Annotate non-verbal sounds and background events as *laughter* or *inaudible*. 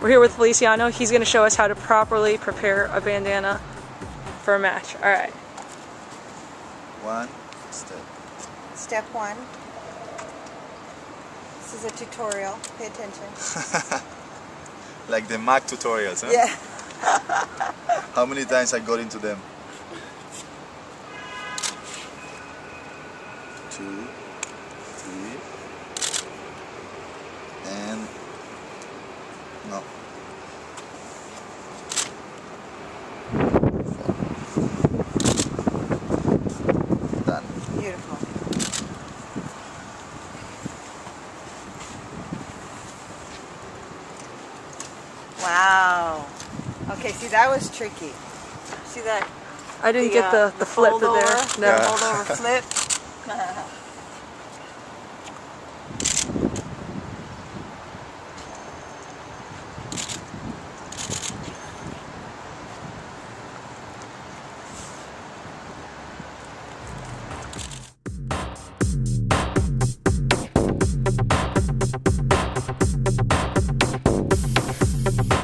We're here with Feliciano. He's going to show us how to properly prepare a bandana for a match. All right. One step. Step one. This is a tutorial. Pay attention. *laughs* like the Mac tutorials, huh? Yeah. *laughs* How many times I got into them? *laughs* Two, no. Done. Beautiful. Wow. Okay, see that was tricky. See that? I didn't The, get uh, the, the flip fold there. No. Yeah. Fold over *laughs* flip. *laughs*